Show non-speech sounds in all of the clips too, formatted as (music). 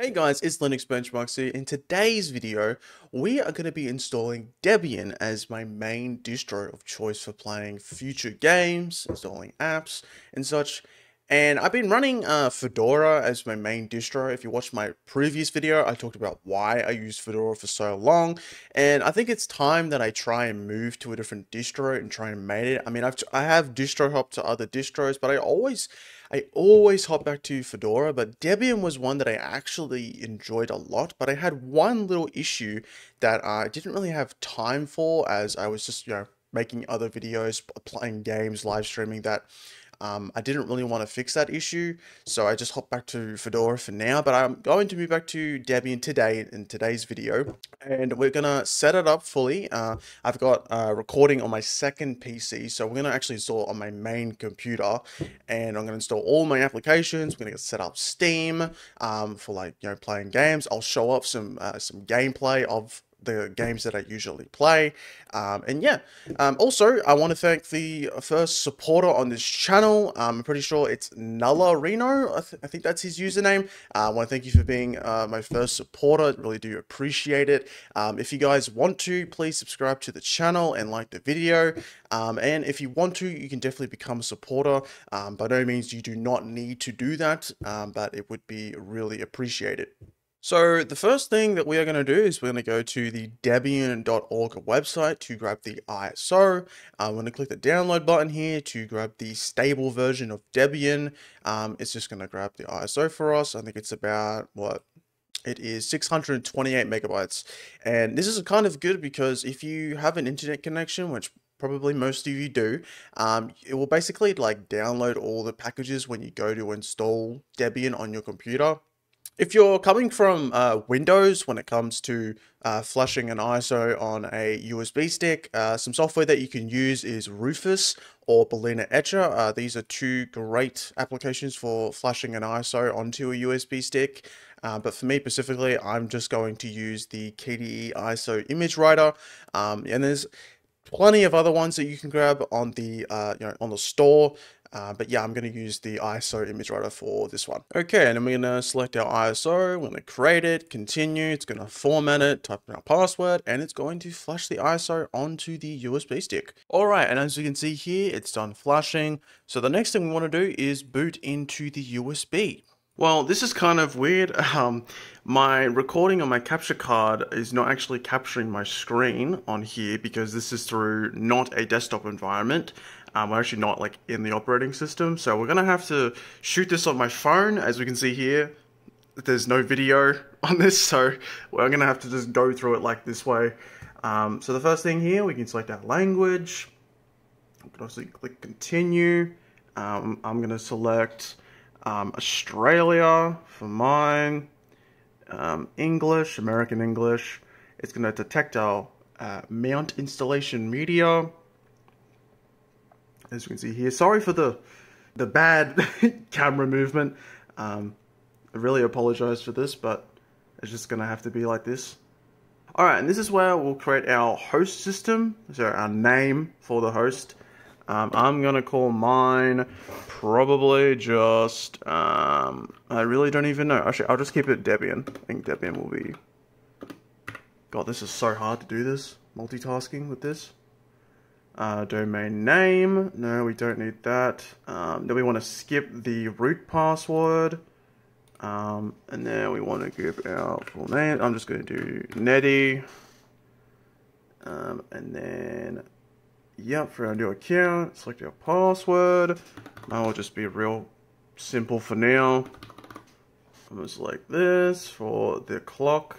Hey guys, it's Linux Benchmarks here. In today's video, we are going to be installing Debian as my main distro of choice for playing future games, installing apps, and such. And I've been running uh, Fedora as my main distro. If you watched my previous video, I talked about why I used Fedora for so long. And I think it's time that I try and move to a different distro and try and mate it. I mean, I've, I have distro hop to other distros, but I always, I always hop back to Fedora. But Debian was one that I actually enjoyed a lot. But I had one little issue that I didn't really have time for as I was just, you know, making other videos, playing games, live streaming that um, I didn't really want to fix that issue, so I just hopped back to Fedora for now, but I'm going to move back to Debian today in today's video, and we're going to set it up fully. Uh, I've got a recording on my second PC, so we're going to actually install it on my main computer, and I'm going to install all my applications. We're going to get set up Steam um, for like, you know, playing games. I'll show off some, uh, some gameplay of the games that I usually play. Um, and yeah, um, also, I want to thank the first supporter on this channel. Um, I'm pretty sure it's Nulla Reno. I, th I, think that's his username. Uh, I want to thank you for being uh, my first supporter. Really do appreciate it. Um, if you guys want to, please subscribe to the channel and like the video. Um, and if you want to, you can definitely become a supporter. By no means, you do not need to do that, but it would be really appreciated. So the first thing that we are going to do is we're going to go to the debian.org website to grab the ISO. I'm going to click the download button here to grab the stable version of Debian. Um, it's just going to grab the ISO for us. I think it's about, what, it is 628 megabytes. And this is kind of good because if you have an internet connection, which probably most of you do, um, it will basically like download all the packages when you go to install Debian on your computer. If you're coming from uh, Windows when it comes to uh, flashing an ISO on a USB stick, uh, some software that you can use is Rufus or Balena Etcher. Uh, these are two great applications for flashing an ISO onto a USB stick. Uh, but for me specifically, I'm just going to use the KDE ISO image writer. Um, and there's plenty of other ones that you can grab on the uh, you know on the store. Uh, but yeah, I'm going to use the ISO image writer for this one. Okay, and then we're going to select our ISO, we're going to create it, continue, it's going to format it, type in our password, and it's going to flash the ISO onto the USB stick. All right, and as you can see here, it's done flashing. So the next thing we want to do is boot into the USB. Well, this is kind of weird. (laughs) Um, my recording on my capture card is not actually capturing my screen on here because this is through not a desktop environment. Um, we're actually not like in the operating system. So we're gonna have to shoot this on my phone. As we can see here, there's no video (laughs) on this. So we're gonna have to just go through it like this way. Um, so the first thing here, we can select our language. We can also click continue. Um, I'm gonna select um, Australia for mine. Um, English, American English. It's gonna detect our uh, mount installation media as you can see here. Sorry for the the bad (laughs) camera movement. Um, I really apologize for this, but it's just to have to be like this. Alright, and this is where we'll create our host system, so our name for the host. Um, I'm to call mine probably just, um, I really don't even know. Actually, I'll just keep it Debian. I think Debian will be... God, this is so hard to do this, multitasking with this. Uh, domain name, no, we don't need that. Um, then we want to skip the root password. Um, and then we want to give our full name. I'm just going to do Netty. Um, and then, yep, for our new account, select our password. I will just be real simple for now. I'm going to select this for the clock.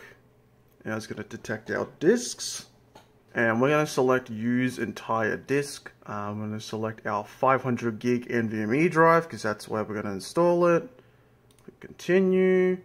Now it's going to detect our disks. And we're going to select use entire disk. I'm going to select our 500 gig NVMe drive because that's where we're going to install it. Click continue.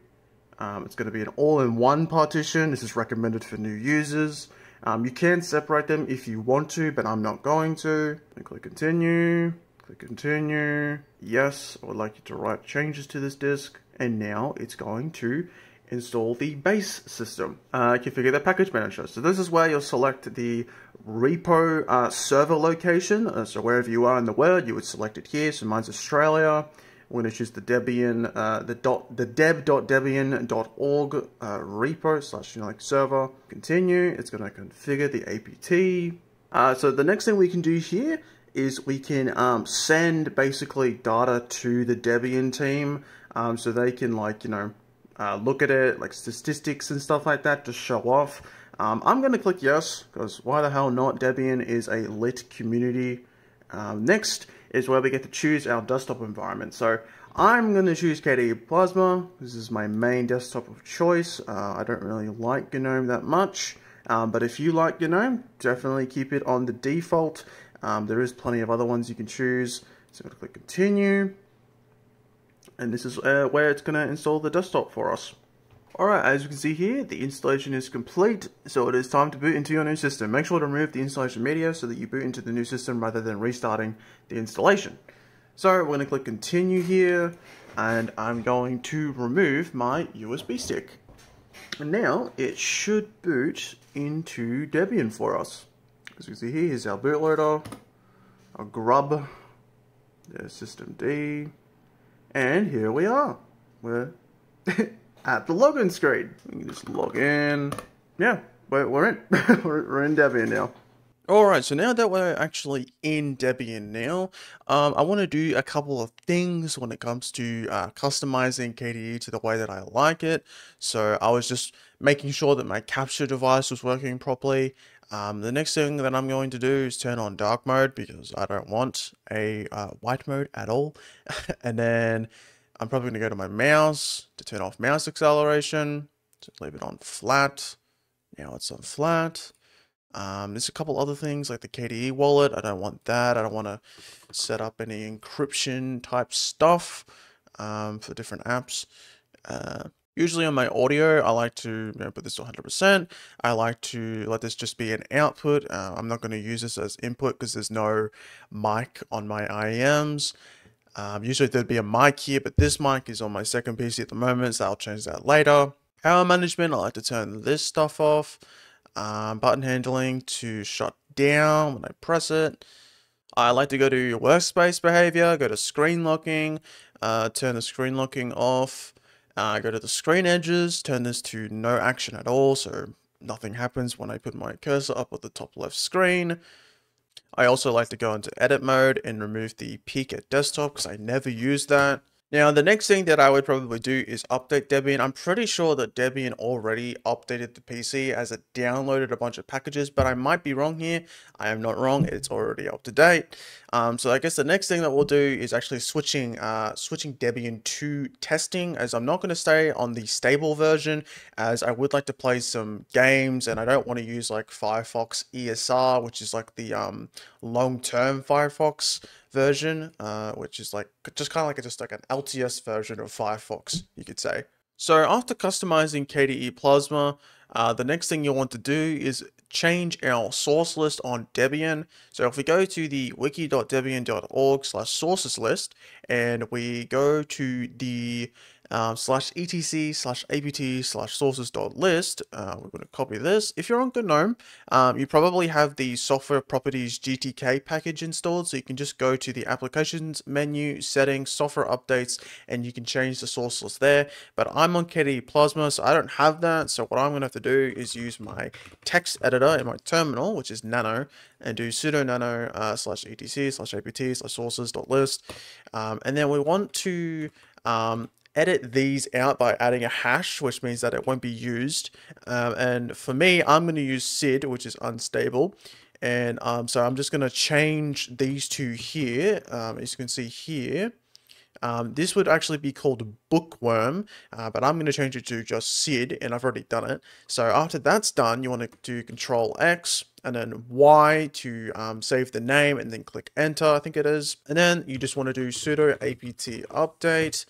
Um, it's going to be an all-in-one partition. This is recommended for new users. Um, you can separate them if you want to, but I'm not going to. And click continue. Click continue. Yes, I would like you to write changes to this disk. And now it's going to install the base system. Uh, configure the package manager. So this is where you'll select the repo uh, server location. Uh, so wherever you are in the world, you would select it here. So mine's Australia. we're going to choose the Debian, uh, the dot, the deb.debian.org uh, repo slash like server. Continue. It's going to configure the apt. Uh, so the next thing we can do here is we can um, send basically data to the Debian team um, so they can like, you know, uh, look at it, like statistics and stuff like that to show off. Um, I'm going to click yes, because why the hell not? Debian is a lit community. Um, next is where we get to choose our desktop environment. So I'm going to choose KDE Plasma. This is my main desktop of choice. Uh, I don't really like GNOME that much. Um, but if you like GNOME, definitely keep it on the default. Um, there is plenty of other ones you can choose. So I'm going to click continue. And this is uh, where it's going to install the desktop for us. Alright, as you can see here, the installation is complete, so it is time to boot into your new system. Make sure to remove the installation media so that you boot into the new system rather than restarting the installation. So we're going to click continue here, and I'm going to remove my USB stick. And now it should boot into Debian for us. As you can see here, here's our bootloader, our grub, there's systemd, and here we are. We're (laughs) at the login screen. You can just log in. Yeah, we're, we're in. (laughs) we're, we're in Debian now. Alright, so now that we're actually in Debian now, um, I want to do a couple of things when it comes to uh, customizing KDE to the way that I like it. So I was just making sure that my capture device was working properly. Um, the next thing that I'm going to do is turn on dark mode because I don't want a uh, white mode at all. (laughs) and then I'm probably going to go to my mouse to turn off mouse acceleration. Just leave it on flat. Now it's on flat. Um, there's a couple other things like the KDE wallet. I don't want that. I don't want to set up any encryption type stuff um, for different apps. Uh, usually on my audio, I like to you know, put this to 100%. I like to let this just be an output. Uh, I'm not going to use this as input because there's no mic on my IEMs. Um, usually there'd be a mic here, but this mic is on my second PC at the moment, so I'll change that later. Power management, I like to turn this stuff off um, button handling to shut down when I press it. I like to go to your workspace behavior, go to screen locking, uh, turn the screen locking off, uh, go to the screen edges, turn this to no action at all, so nothing happens when I put my cursor up at the top left screen. I also like to go into edit mode and remove the peek at desktop because I never use that. Now, the next thing that I would probably do is update Debian. I'm pretty sure that Debian already updated the PC as it downloaded a bunch of packages, but I might be wrong here. I am not wrong. It's already up to date. Um, so I guess the next thing that we'll do is actually switching uh, switching Debian to testing, as I'm not going to stay on the stable version, as I would like to play some games, and I don't want to use like Firefox ESR, which is like the um, long-term Firefox version, uh, which is like just kind of like a, just like an LTS version of Firefox, you could say. So after customizing KDE Plasma, uh, the next thing you'll want to do is change our source list on Debian. So if we go to the wiki.debian.org slash sources list and we go to the um, slash etc slash apt slash sources dot list. Uh, we're going to copy this. If you're on GNOME, um, you probably have the software properties GTK package installed. So you can just go to the applications menu, settings, software updates, and you can change the source list there. But I'm on KDE Plasma, so I don't have that. So what I'm going to have to do is use my text editor in my terminal, which is nano, and do sudo nano uh, slash etc slash apt slash sources dot list. Um, and then we want to um, edit these out by adding a hash, which means that it won't be used. Um, and for me, I'm going to use SID, which is unstable. And um, so I'm just going to change these two here. Um, as you can see here, um, this would actually be called Bookworm, uh, but I'm going to change it to just SID, and I've already done it. So after that's done, you want to do Control X and then Y to um, save the name, and then click Enter, I think it is. And then you just want to do sudo apt update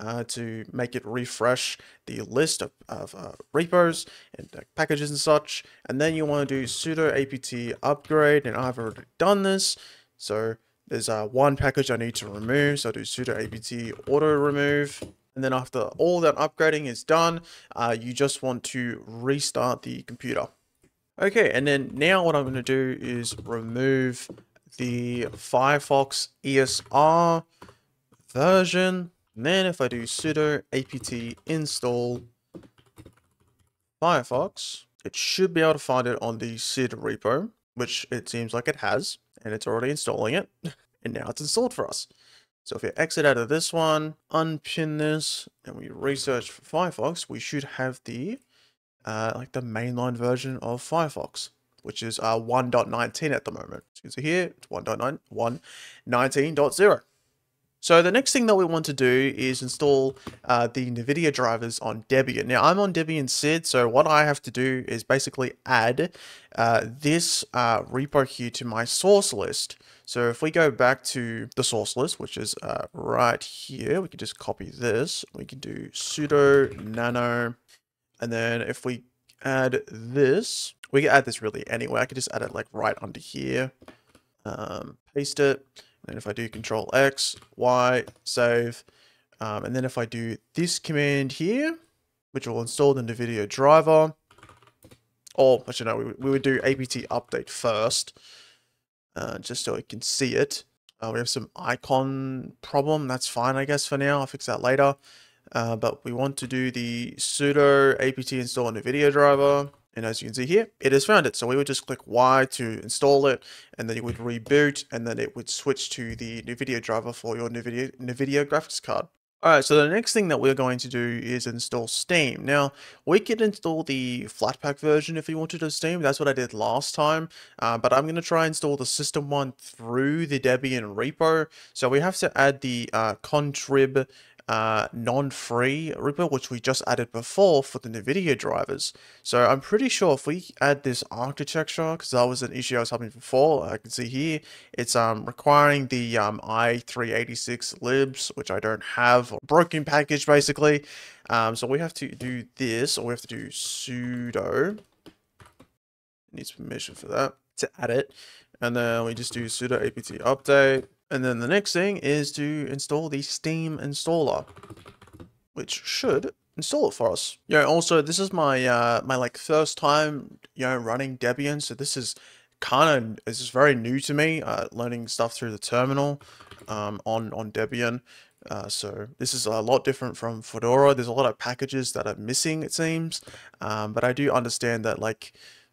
uh, to make it refresh the list of, of uh, repos and uh, packages and such. And then you want to do sudo apt upgrade, and I've already done this. So there's uh, one package I need to remove, so I do sudo apt auto remove. And then after all that upgrading is done, uh, you just want to restart the computer. Okay, and then now what I'm going to do is remove the Firefox ESR version. And then if I do sudo apt install Firefox, it should be able to find it on the SID repo, which it seems like it has, and it's already installing it. (laughs) and now it's installed for us. So if we exit out of this one, unpin this, and we research for Firefox, we should have the uh, like the mainline version of Firefox, which is uh, 1.19 at the moment. So you can see here, it's 1.9, 1.19.0. So the next thing that we want to do is install uh, the NVIDIA drivers on Debian. Now I'm on Debian SID, so what I have to do is basically add uh, this uh, repo here to my source list. So if we go back to the source list, which is uh, right here, we can just copy this. We can do sudo nano, and then if we add this, we can add this really anywhere. I could just add it like right under here, um, paste it. And if I do control X, Y, save, um, and then if I do this command here, which will install the NVIDIA driver, or actually no, we, we would do apt update first, uh, just so I can see it. Uh, we have some icon problem, that's fine I guess for now, I'll fix that later. Uh, but we want to do the sudo apt install NVIDIA driver, and as you can see here, it has found it. So we would just click Y to install it, and then it would reboot, and then it would switch to the NVIDIA driver for your NVIDIA, NVIDIA graphics card. Alright, so the next thing that we're going to do is install Steam. Now, we could install the Flatpak version if you wanted to Steam. That's what I did last time. Uh, but I'm going to try and install the system one through the Debian repo. So we have to add the uh, contrib uh, non-free repo, which we just added before for the NVIDIA drivers. So I'm pretty sure if we add this architecture, because that was an issue I was having before, I can see here, it's um, requiring the um, i386 libs, which I don't have, broken package basically. Um, so we have to do this, or we have to do sudo, needs permission for that, to add it. And then we just do sudo apt update and then the next thing is to install the Steam installer, which should install it for us. Know, also this is my uh, my like first time you know running Debian, so this is kind of this is very new to me. Uh, learning stuff through the terminal um, on on Debian. Uh, so this is a lot different from Fedora. There's a lot of packages that are missing, it seems. Um, but I do understand that like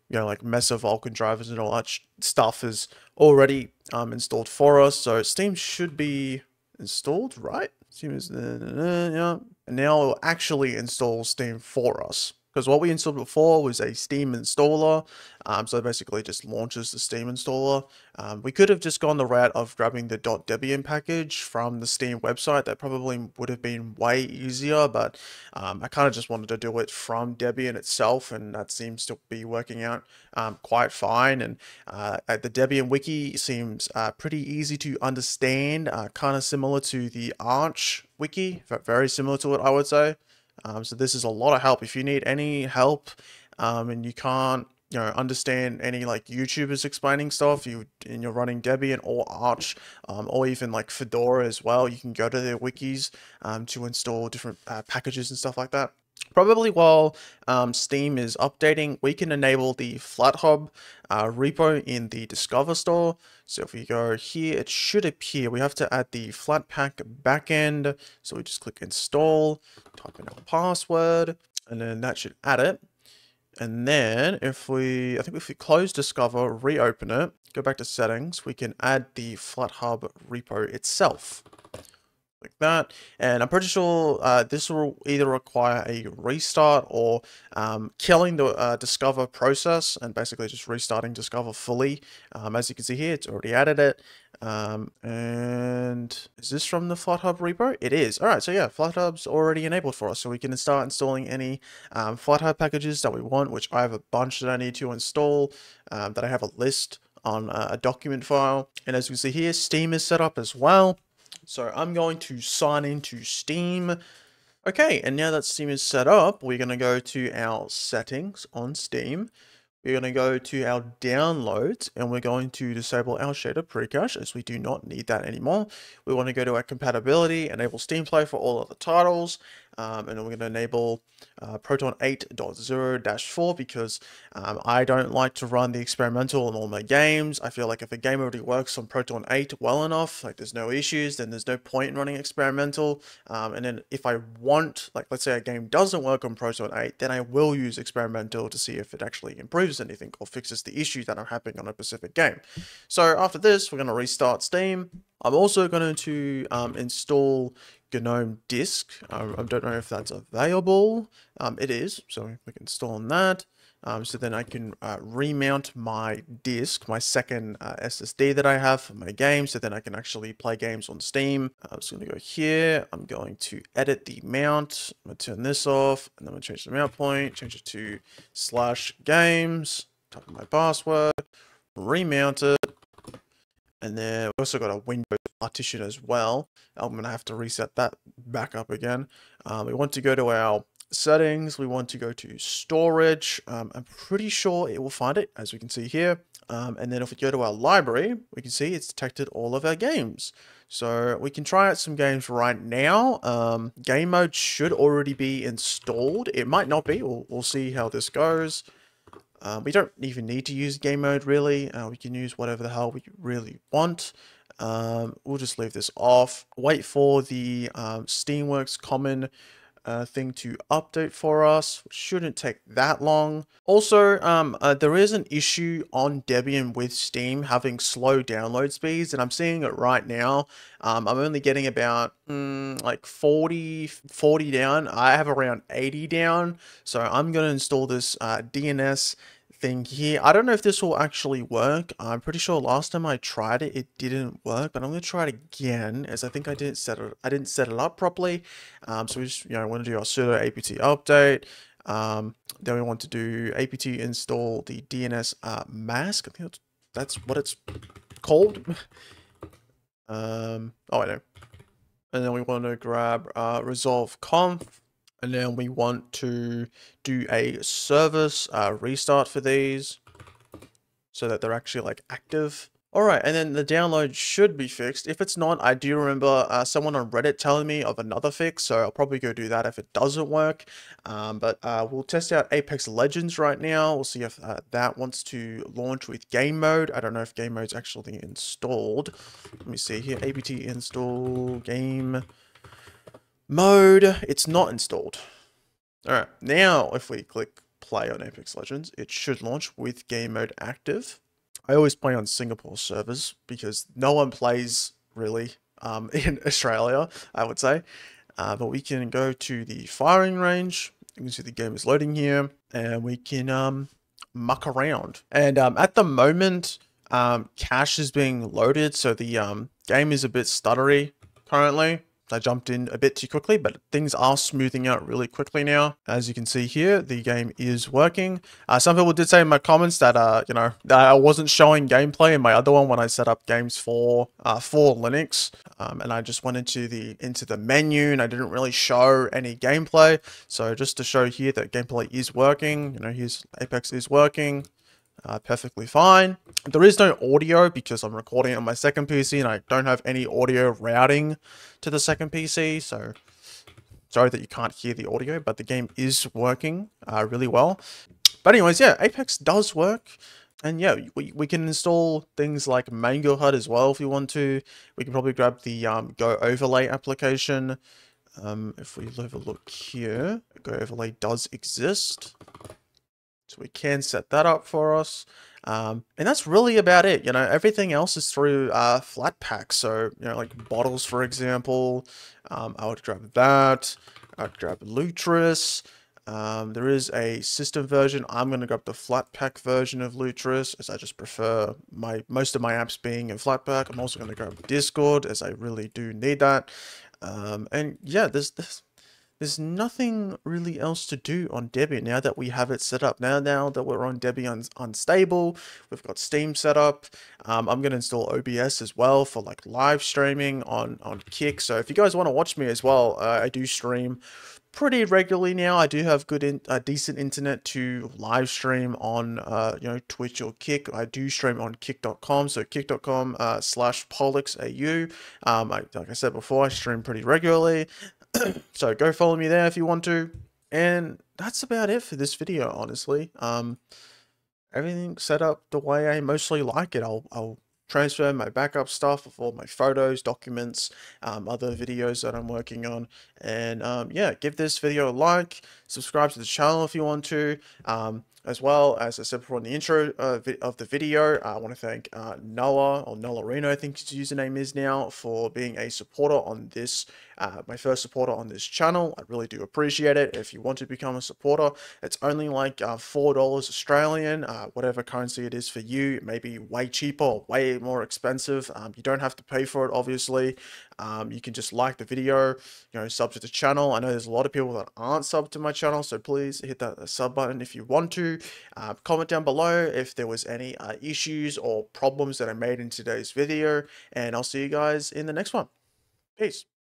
you know, like Mesa Vulkan drivers and all that stuff is already um, installed for us. So Steam should be installed, right? Steam is, uh, uh, yeah. And now it will actually install Steam for us because what we installed before was a Steam installer. Um, so basically just launches the Steam installer. Um, we could have just gone the route of grabbing the .debian package from the Steam website. That probably would have been way easier, but um, I kind of just wanted to do it from Debian itself, and that seems to be working out um, quite fine. And uh, the Debian wiki seems uh, pretty easy to understand, uh, kind of similar to the Arch wiki, very similar to it, I would say. Um, so this is a lot of help. If you need any help um, and you can't you know understand any like YouTubers explaining stuff, you and you're running Debian or Arch um, or even like Fedora as well, you can go to their wikis um, to install different uh, packages and stuff like that. Probably while um, Steam is updating, we can enable the FlatHub uh, repo in the Discover store. So if we go here, it should appear. We have to add the Flatpak backend. So we just click install, type in our password, and then that should add it. And then if we, I think if we close Discover, reopen it, go back to settings, we can add the FlatHub repo itself like that. And I'm pretty sure uh, this will either require a restart or um, killing the uh, Discover process and basically just restarting Discover fully. Um, as you can see here, it's already added it. Um, and is this from the FlatHub repo? It is. All right, so yeah, FlatHub's already enabled for us. So we can start installing any um, FlatHub packages that we want, which I have a bunch that I need to install, um, that I have a list on uh, a document file. And as you can see here, Steam is set up as well. So I'm going to sign into Steam. Okay, and now that Steam is set up, we're going to go to our settings on Steam. We're going to go to our downloads and we're going to disable our shader precache as we do not need that anymore. We want to go to our compatibility, enable Steam Play for all other titles. Um, and we're going to enable uh, Proton 8.0-4 because um, I don't like to run the experimental on all my games. I feel like if a game already works on Proton 8 well enough, like there's no issues, then there's no point in running experimental. Um, and then if I want, like let's say a game doesn't work on Proton 8, then I will use experimental to see if it actually improves anything or fixes the issue that are happening on a specific game. So after this, we're going to restart Steam. I'm also going to um, install GNOME disk. Um, I don't know if that's available. Um, it is, so we can install on that. Um, so then I can uh, remount my disk, my second uh, SSD that I have for my game. So then I can actually play games on Steam. I'm just going to go here. I'm going to edit the mount. I'm going to turn this off and then I'm going to change the mount point, change it to slash games, type in my password, remount it. And then we also got a Windows partition as well. I'm going to have to reset that back up again. Um, we want to go to our settings. We want to go to storage. Um, I'm pretty sure it will find it, as we can see here. Um, and then if we go to our library, we can see it's detected all of our games. So we can try out some games right now. Um, game mode should already be installed. It might not be. We'll, we'll see how this goes. Uh, we don't even need to use game mode really. Uh, we can use whatever the hell we really want. Um, we'll just leave this off. Wait for the um, Steamworks common uh, thing to update for us. Shouldn't take that long. Also, um, uh, there is an issue on Debian with Steam having slow download speeds, and I'm seeing it right now. Um, I'm only getting about mm, like 40, 40 down. I have around 80 down, so I'm going to install this uh, DNS thing here. I don't know if this will actually work. I'm pretty sure last time I tried it, it didn't work, but I'm going to try it again as I think I didn't set it, I didn't set it up properly. Um, so we just, you know, want to do our sudo apt update. Um, then we want to do apt install the DNS uh, mask. I think that's, that's what it's called. (laughs) um, oh, I know. And then we want to grab uh, resolvconf and then we want to do a service uh, restart for these so that they're actually like active. All right, and then the download should be fixed. If it's not, I do remember uh, someone on Reddit telling me of another fix, so I'll probably go do that if it doesn't work. Um, but uh, we'll test out Apex Legends right now. We'll see if uh, that wants to launch with game mode. I don't know if game mode's actually installed. Let me see here, apt install game mode, it's not installed. All right, now if we click play on Apex Legends, it should launch with game mode active. I always play on Singapore servers because no one plays really um, (laughs) in Australia, I would say. Uh, but we can go to the firing range. You can see the game is loading here and we can um, muck around. And um, at the moment, um, cache is being loaded. So the um, game is a bit stuttery currently. I jumped in a bit too quickly, but things are smoothing out really quickly now. As you can see here, the game is working. Uh, some people did say in my comments that, uh, you know, that I wasn't showing gameplay in my other one when I set up games for, uh, for Linux. Um, and I just went into the, into the menu and I didn't really show any gameplay. So just to show here that gameplay is working, you know, here's Apex is working uh, perfectly fine. There is no audio because I'm recording on my second PC and I don't have any audio routing to the second PC, so sorry that you can't hear the audio, but the game is working uh, really well. But anyways, yeah, Apex does work. And yeah, we, we can install things like MangoHud as well if you want to. We can probably grab the um, GOverlay application. Um, if we have a look here, GOverlay does exist. So we can set that up for us. Um, and that's really about it. You know, everything else is through uh, Flatpak. So, you know, like bottles, for example, um, I would grab that. I'd grab Lutris. Um, there is a system version. I'm going to grab the Flatpak version of Lutris as I just prefer my most of my apps being in Flatpak. I'm also going to grab Discord as I really do need that. Um, and yeah, there's, there's there's nothing really else to do on Debian now that we have it set up. Now, now that we're on Debian Unstable, we've got Steam set up. Um, I'm going to install OBS as well for like live streaming on, on Kick. So if you guys want to watch me as well, uh, I do stream pretty regularly now. I do have good, in, uh, decent internet to live stream on, uh, you know, Twitch or Kick. I do stream on Kick.com, so Kick.com uh, slash PolluxAU. Um, I, like I said before, I stream pretty regularly. (coughs) so go follow me there if you want to. And that's about it for this video, honestly. Um, everything set up the way I mostly like it. I'll, I'll transfer my backup stuff of all my photos, documents, um, other videos that I'm working on. And um, yeah, give this video a like, subscribe to the channel if you want to. Um, as well as I said before in the intro uh, of the video, I want to thank uh, Noah or Noah Reno, I think his username is now, for being a supporter on this, uh, my first supporter on this channel. I really do appreciate it. If you want to become a supporter, it's only like uh, $4 Australian, uh, whatever currency it is for you. It may be way cheaper way more expensive. Um, you don't have to pay for it, obviously. Um, you can just like the video, you know, sub to the channel. I know there's a lot of people that aren't sub to my channel, so please hit that sub button if you want to. Uh, comment down below if there was any uh, issues or problems that I made in today's video, and I'll see you guys in the next one. Peace.